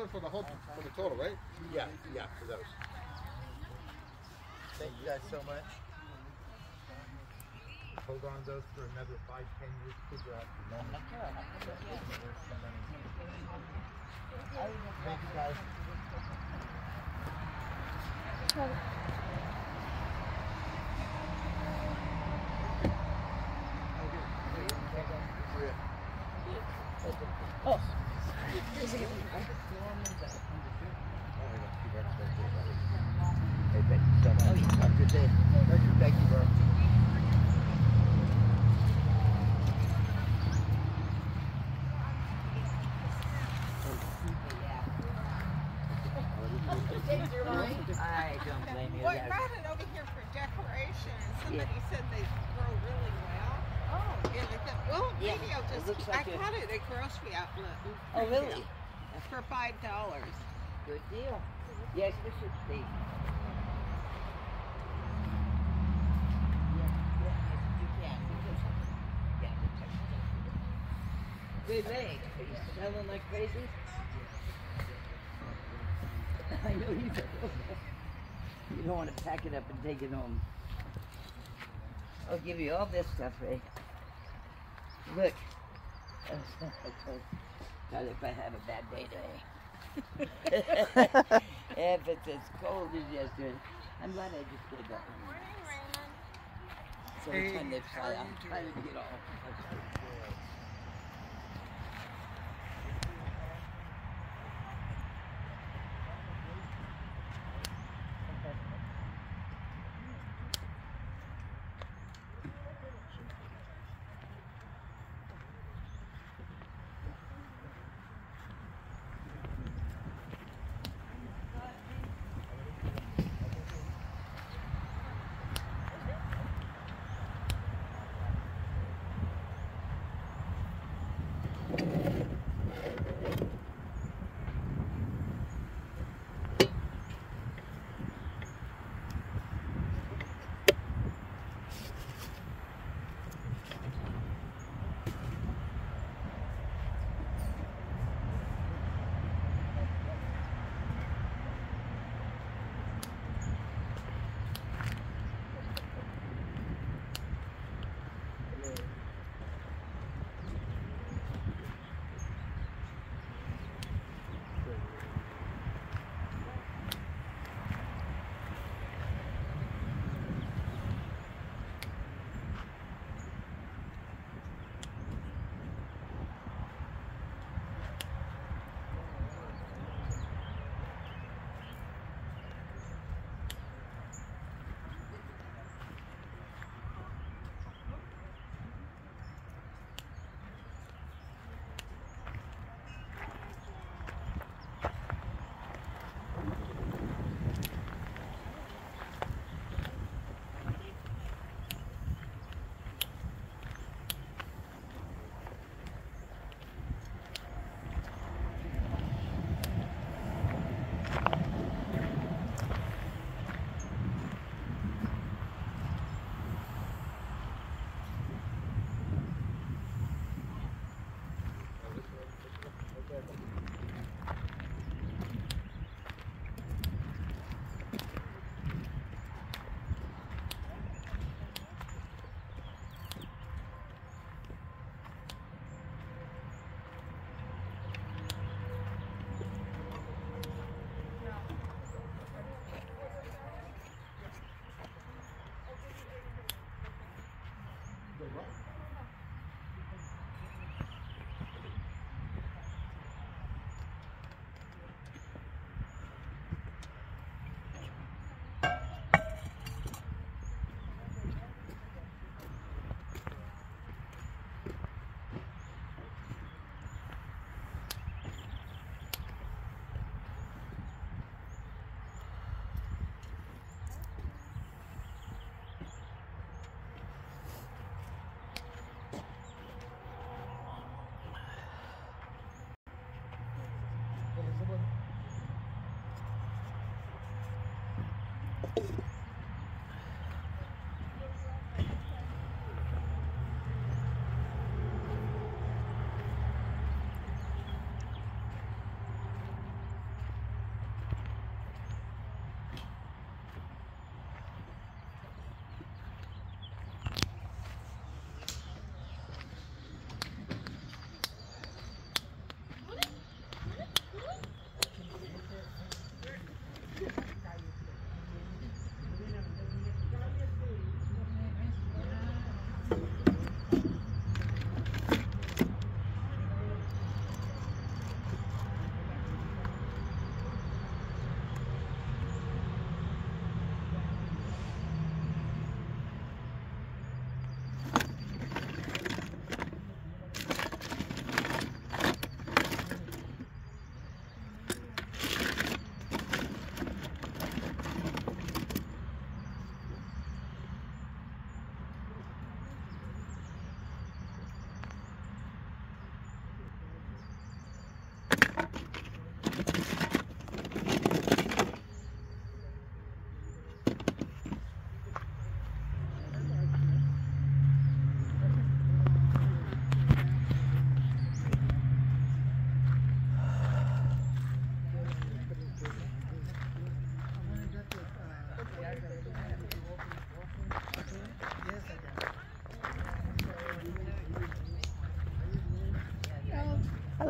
Eight, eight dollars for the whole for the total, right? Yeah, yeah, for those. Thank you guys so much. Hold on to those for another five, ten years. Figure out the moment. Thank you guys. Oh. Hey, thank you so much. Oh, yeah. Have a good day. Thank you, thank you, bro. I don't blame you. Well, I brought it over here for decoration, and Yeah. somebody said they grow really well. Thought, well, Yeah, maybe I'll it just, looks keep- like I a- got it at grocery outlet. Oh, really? For five dollars. Good deal. Yes, this is the. Yeah, yeah, you. You do something. Yeah, you can. Good leg. Are you smelling like crazy? I know you do. You don't want to pack it up and take it home. I'll give you all this stuff, Ray. Look. Oh, not if I have a bad day today. if it's as cold as yesterday. I'm glad I just did that. Morning, Raymond. So every time Hey, they how fly, you I'm trying to get all.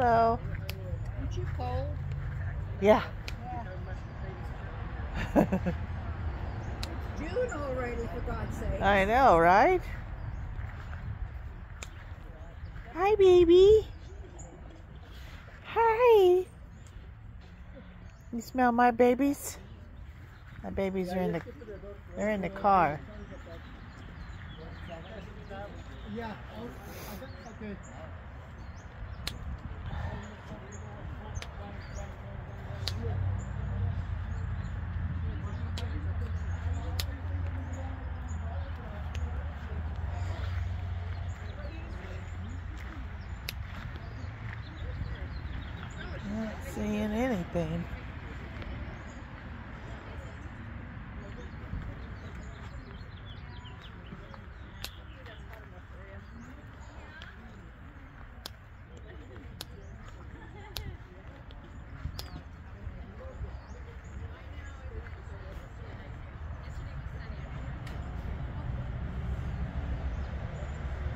Hello. Aren't you cold? Yeah. June already, for God's sake. I know, right? Hi, baby. Hi. You smell my babies? My babies are in the they're in the car. Yeah, oh, okay. Seeing anything.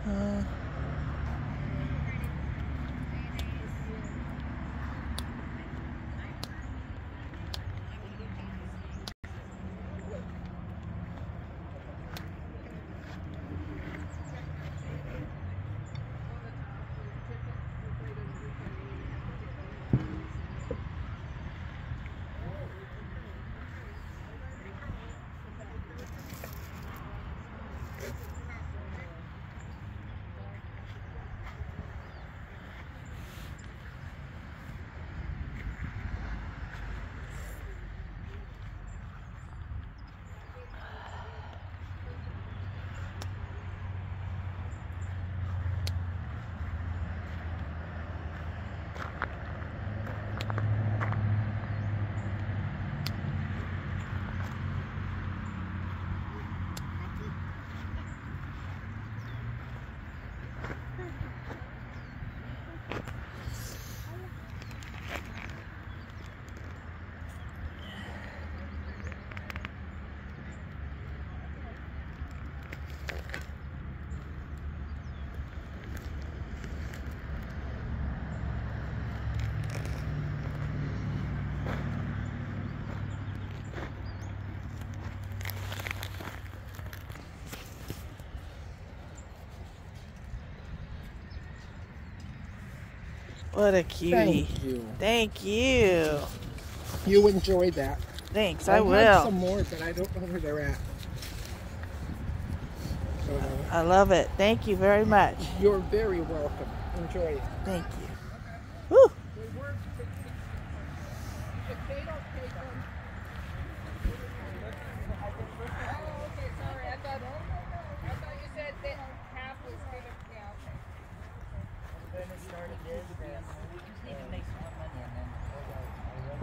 Uh, what a cutie. Thank you. Thank you. You enjoy that. Thanks, I I will. some more, but I don't know where they're at. So, I love it. Thank you very much. you're very welcome. Enjoy it. Thank you. Woo. If they don't take them. Oh, okay, sorry. I thought, I thought you said that half was gonna, yeah, okay.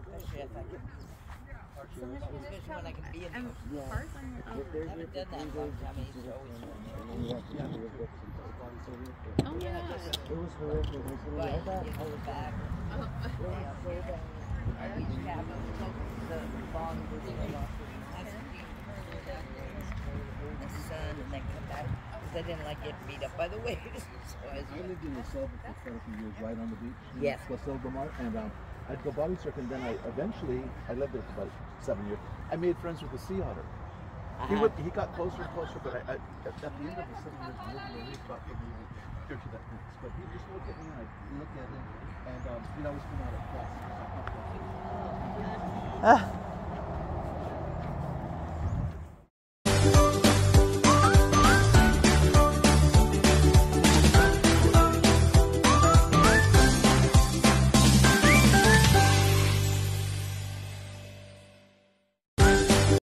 Especially when I can be in the I haven't done that in a long time. I used to always Oh, yeah. But, you the back. I used to have the long version of the sun and then come back. Because I didn't like getting beat up by the waves. so I was I lived in the Silva for quite a few years, right on the beach. Yes. The Silva Mart, and um, I'd go body surfing. Then I eventually, I lived there for about seven years. I made friends with the sea otter. He Uh-huh. would, he got closer and closer, but I, I, at at the end of the seven years, I lived he got to me here to that. But he just looked at me, and I looked at him, and um, he'd always come out of dusk. Ah,